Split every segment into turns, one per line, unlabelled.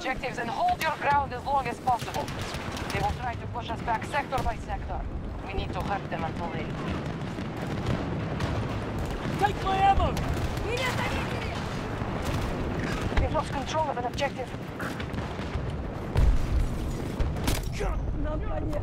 objectives and hold your ground as long as possible. They will try to push us back sector by sector. We need to hurt them until they...
Take my ammo!
We've lost control of an objective.
Not done yet.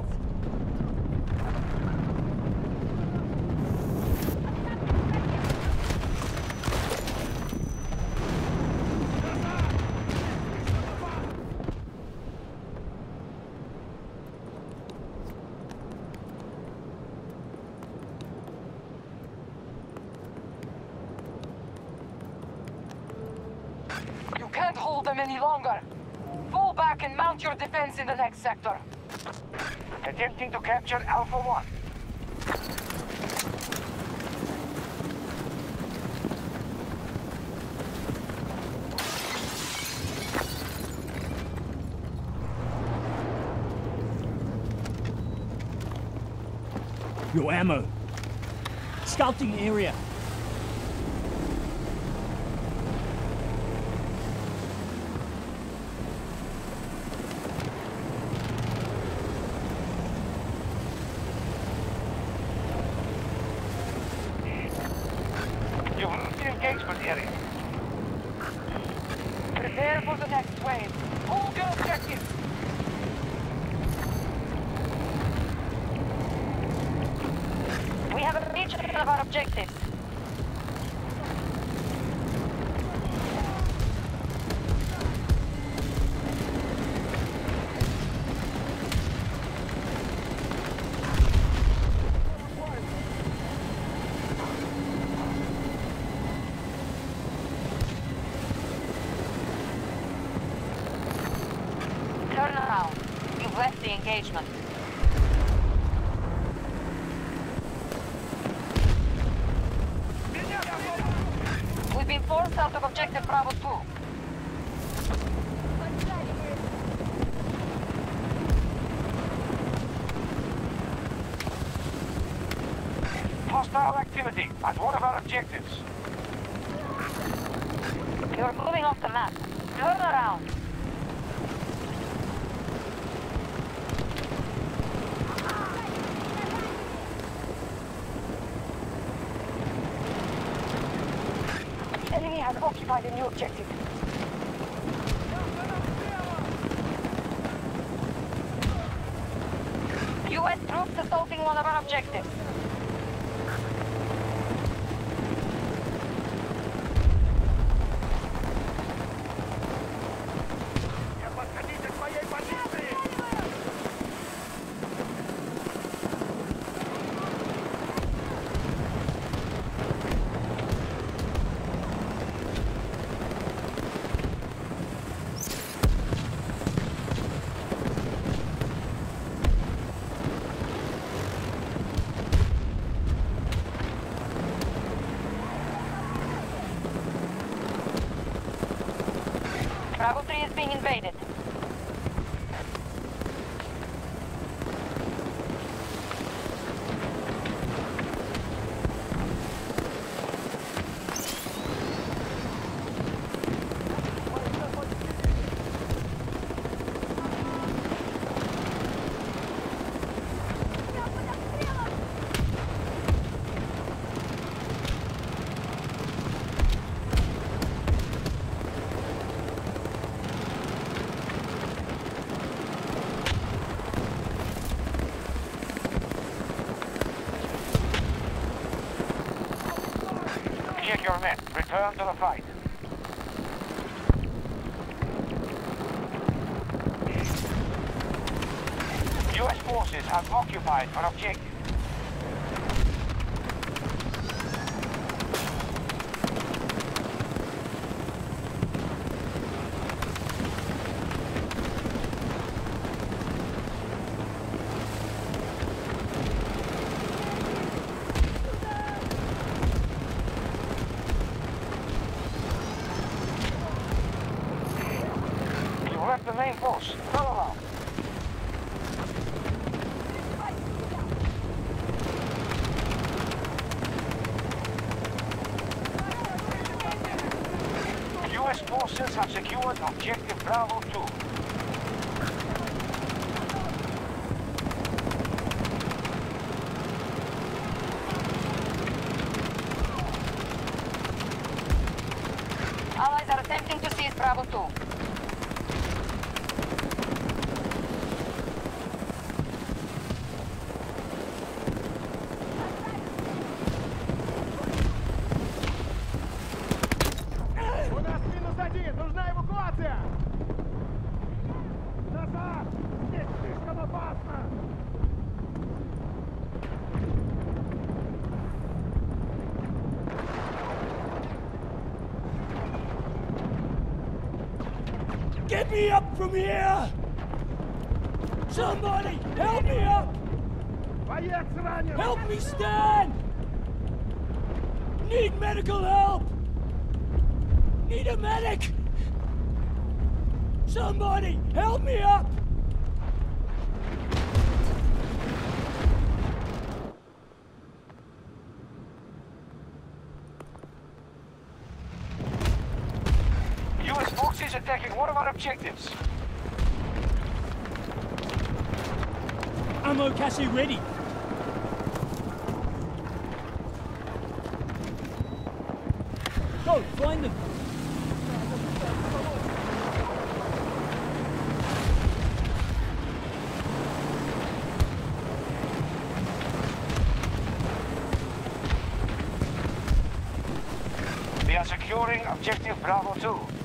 You can't hold them any longer. Fall back and mount your defense in the next sector. Attempting to capture Alpha 1.
Your ammo. Scouting area.
You've moved the engagement area. Prepare for the next wave. Hold your objective.
We have a reach of our objectives. Turn around. You've left the engagement. We've been forced out of objective Bravo 2.
Hostile activity at one of our objectives.
You're moving off the map. Turn around.
Enemy has occupied a new objective.
U.S. troops assaulting one of our objectives. Bravo 3 is being invaded.
Check your men. Return to the fight. U.S. forces have occupied an objective.
Help me up from here! Somebody, help me up! Help me stand! Need medical help! Need a medic! Somebody, help me up!
Objectives.
Ammo cache ready. Go, find them.
We are securing objective Bravo 2.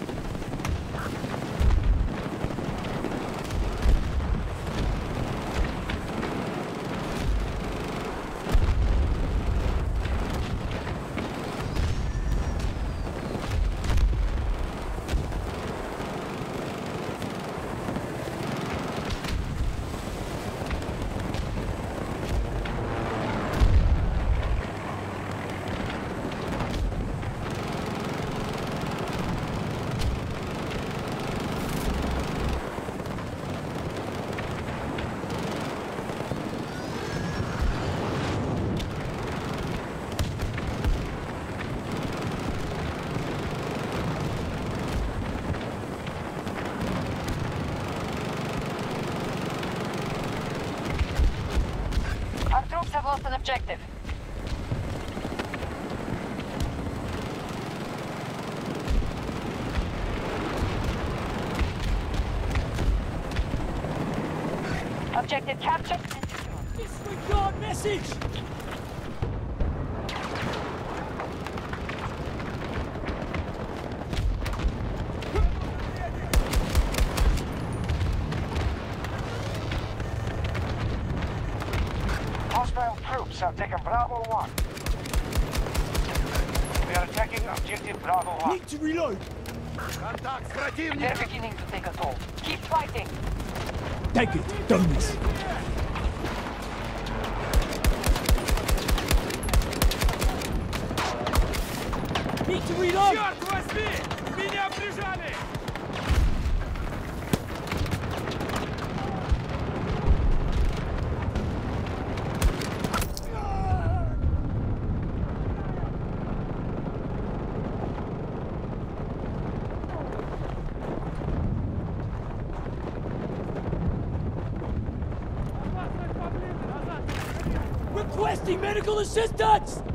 Our troops have lost an objective. Objective
to reload.
They're beginning to take us all. Keep fighting.
Take it. Don't miss. Requesting medical assistance!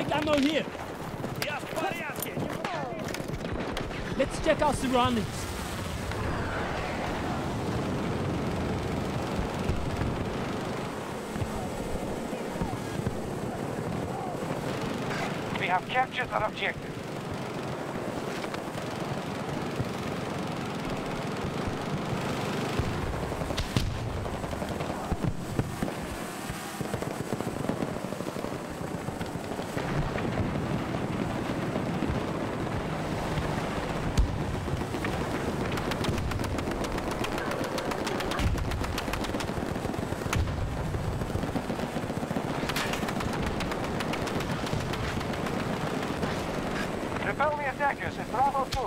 Take ammo here. Let's check our surroundings.
We have captured an objective. Repel the attackers at Bravo 2.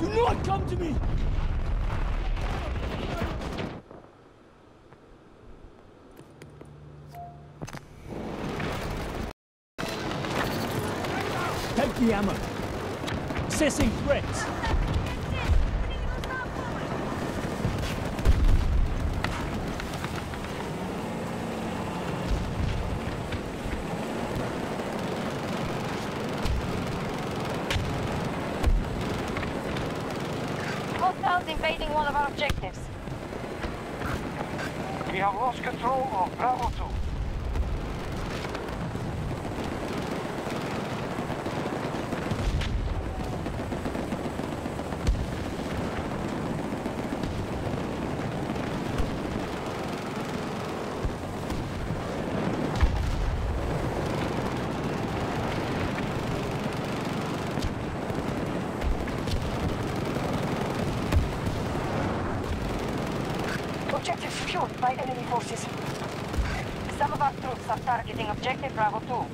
Do not come to me! Take the ammo. Assessing threats.
Hostiles invading one of our objectives.
We have lost control of Bravo 2.
Objective secured by enemy forces. Some of our troops are targeting objective Bravo 2.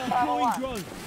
Assaulting Bravo 1.
drone.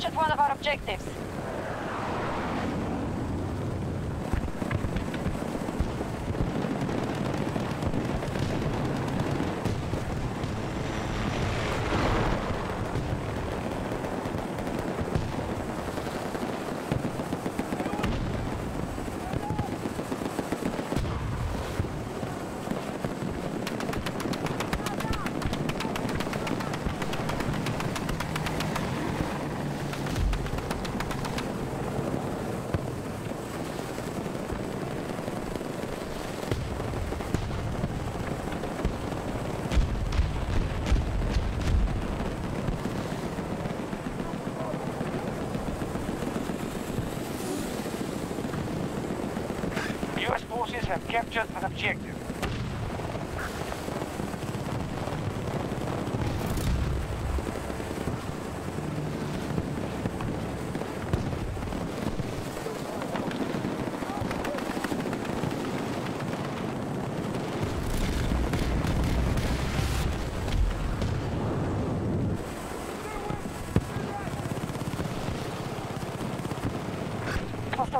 captured
one of our objectives.
Captured an objective.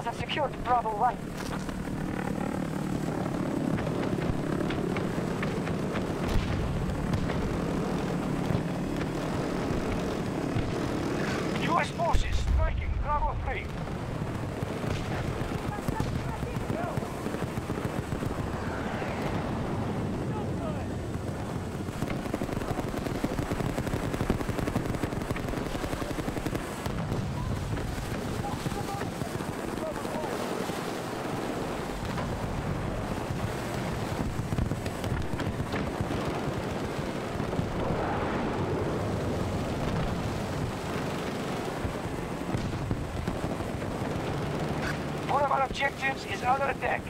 Have secured Bravo 1.
U.S. forces striking Bravo objectives is under attack.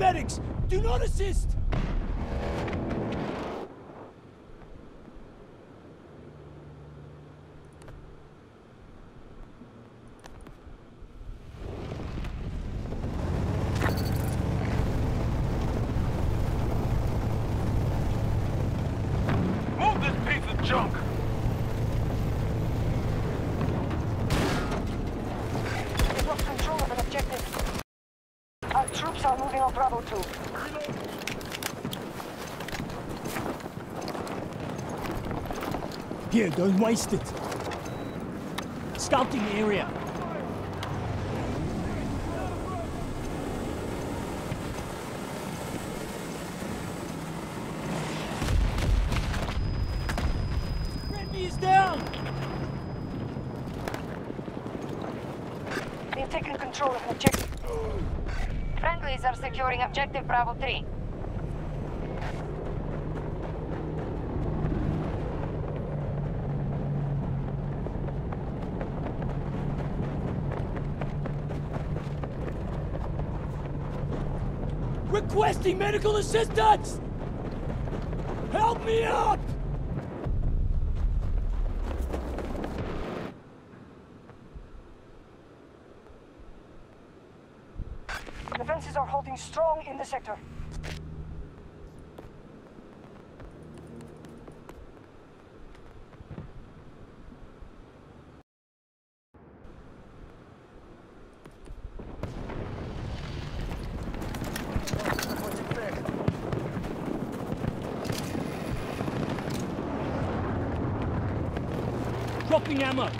Medics! Do not assist!
Move this piece of junk!
We've lost control of an objective. Our troops are moving on Bravo 2.
Here, don't waste it. Scouting the area. Is down!
We've taken control of objective. Friendlies are securing objective Bravo 3.
Requesting medical assistance! Help me out!
Defenses are holding strong in the sector.
Dropping ammo!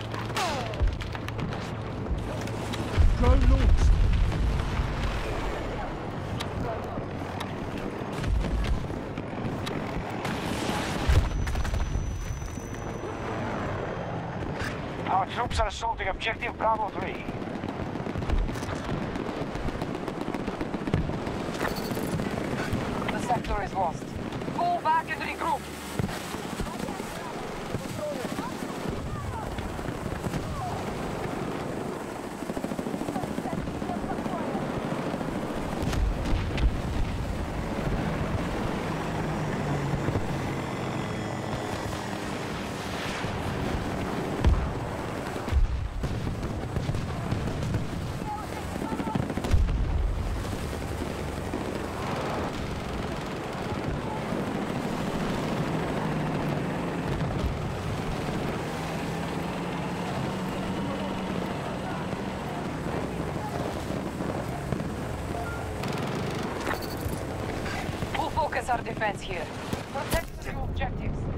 our
defense here.
Protect the objectives.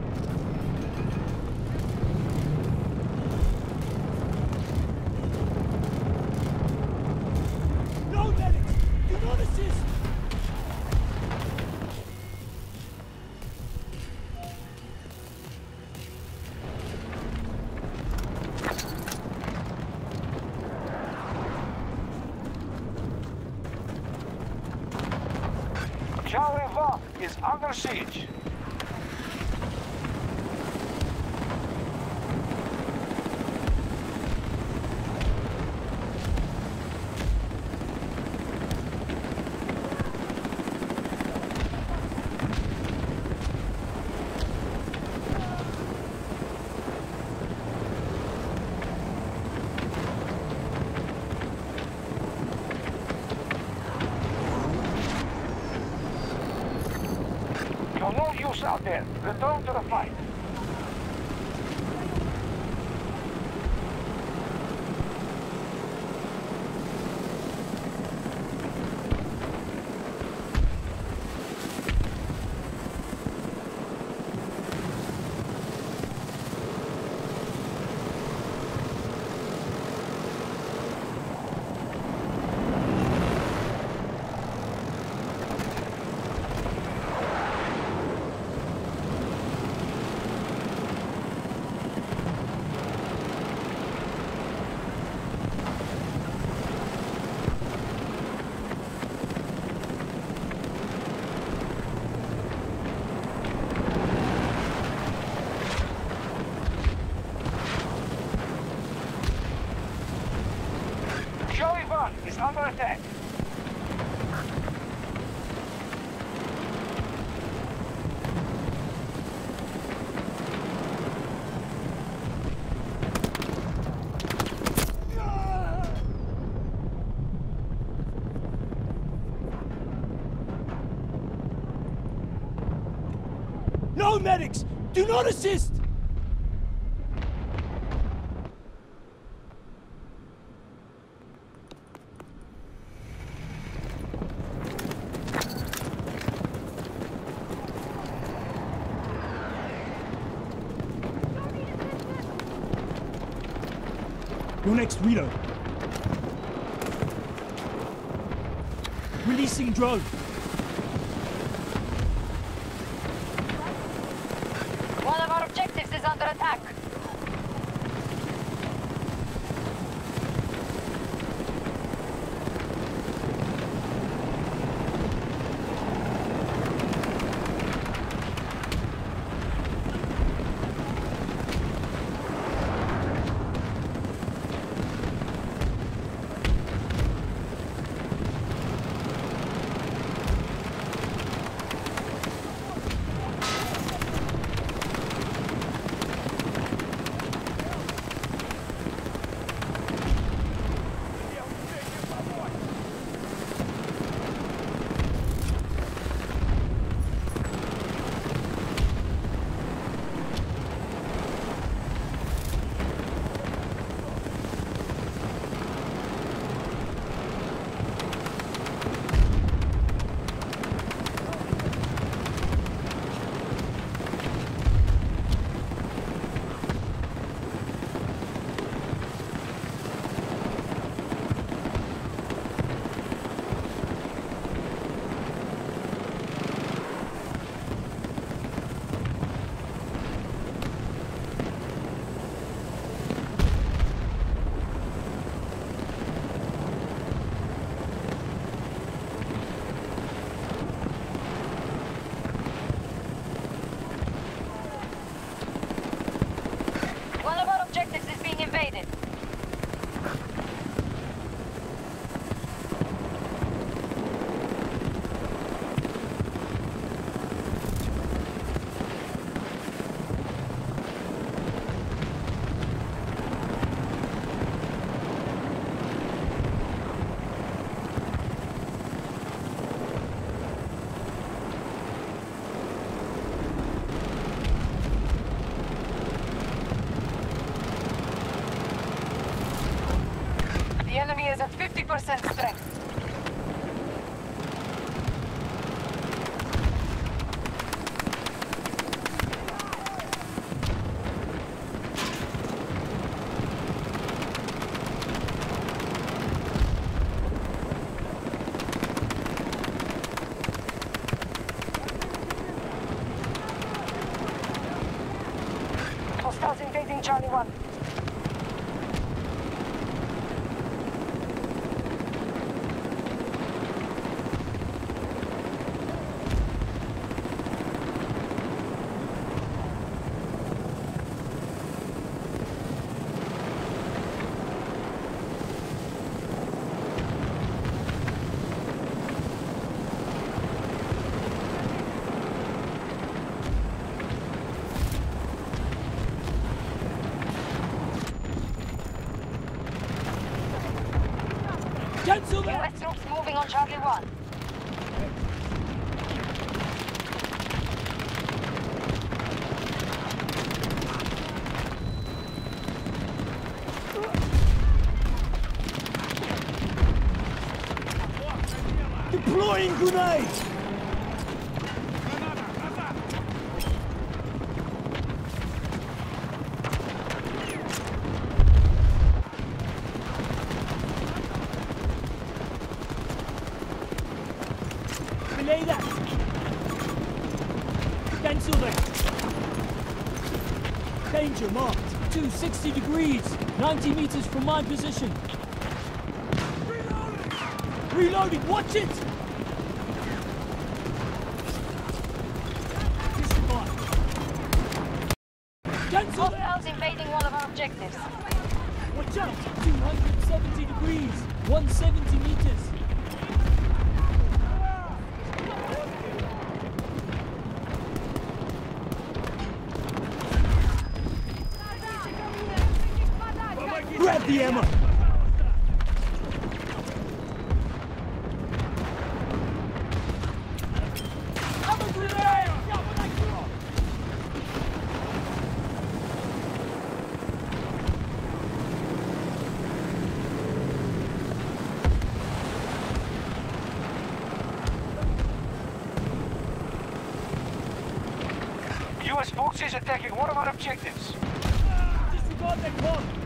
Medics, Do not assist! Your next reload. Releasing drone.
50% strength.
Cancel!
US troops moving on Charlie 1.
60 degrees, 90 meters from my position. Reloading!
Reloading,
watch it!
Allied forces attacking one of our objectives.
Disregard that.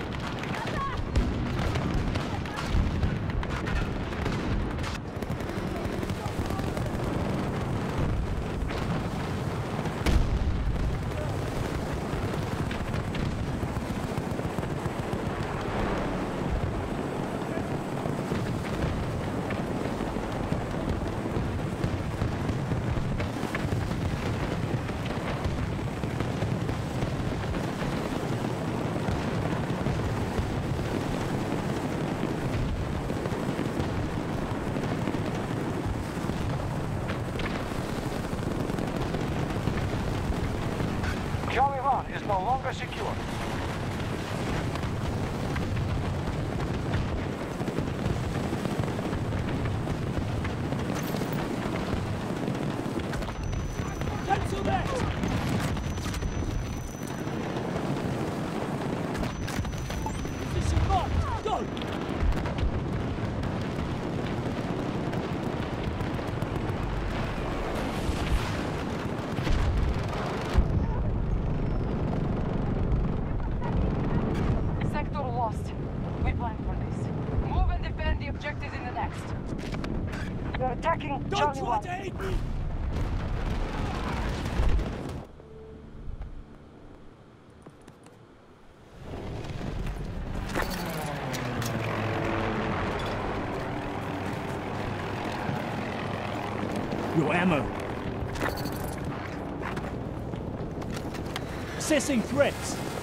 Assessing threats.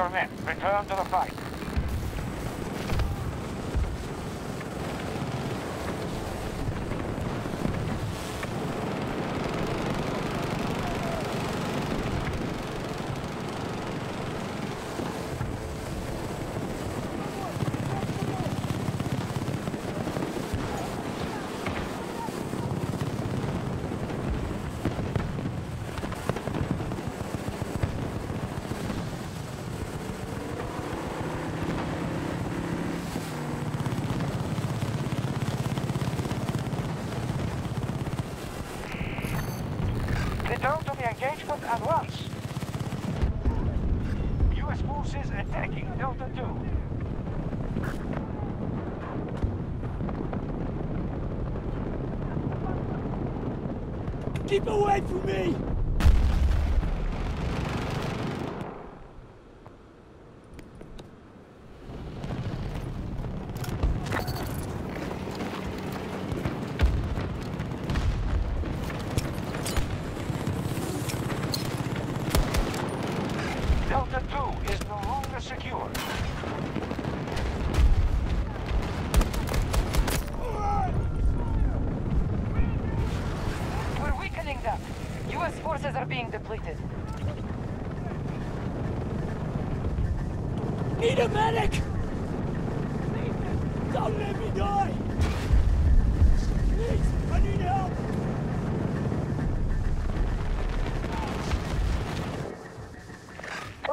your men. Return to the fight.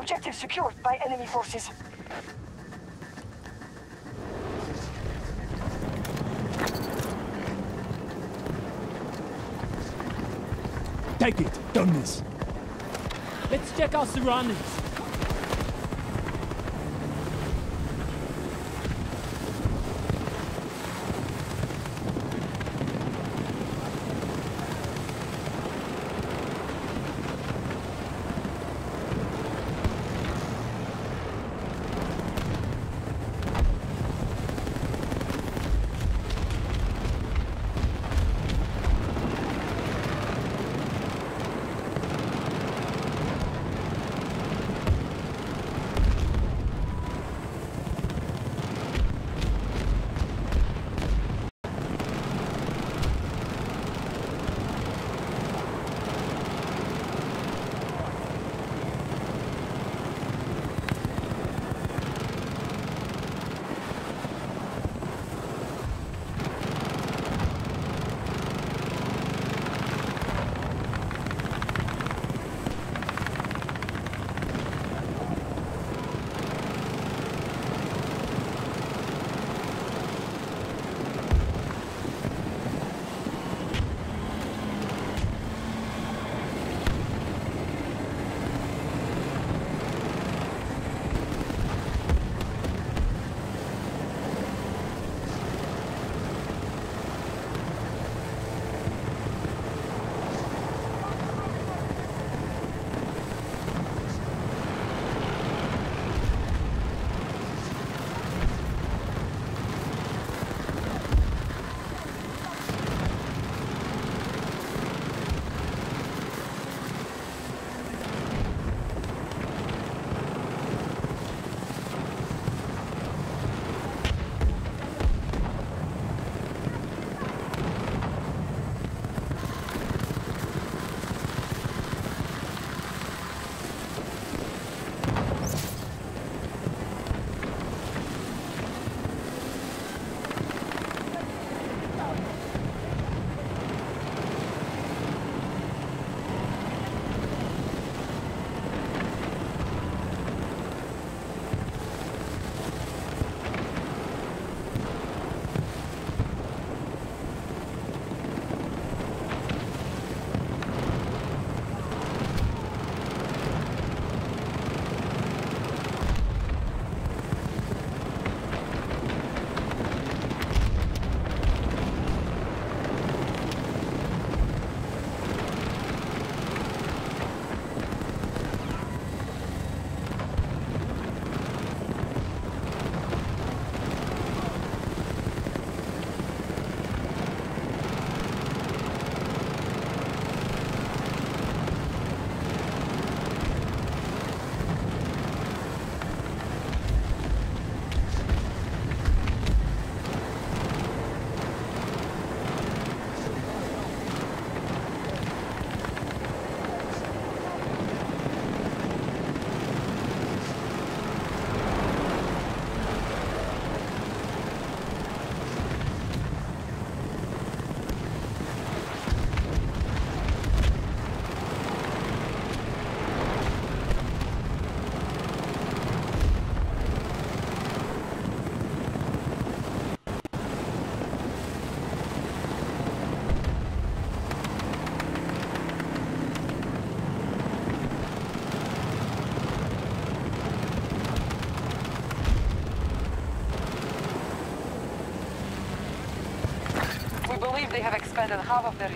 Objective secured by enemy forces.
Take it! Don't miss! Let's check our surroundings.
Believe they have expended half of their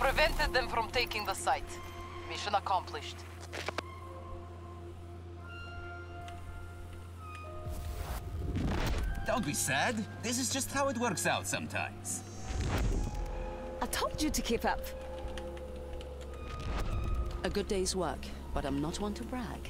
prevented them from taking the site. Mission accomplished.
Don't be sad. This is just how it works out sometimes.
I told you to keep up. A good day's work, but I'm not one to brag.